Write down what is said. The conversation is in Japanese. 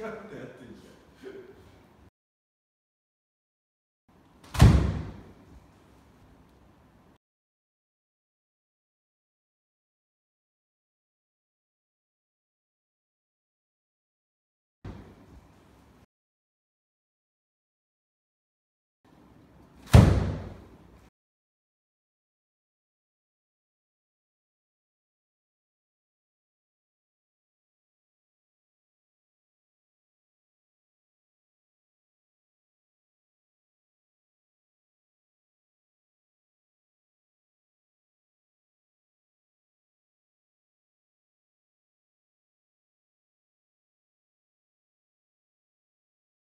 違うことやってんじゃん。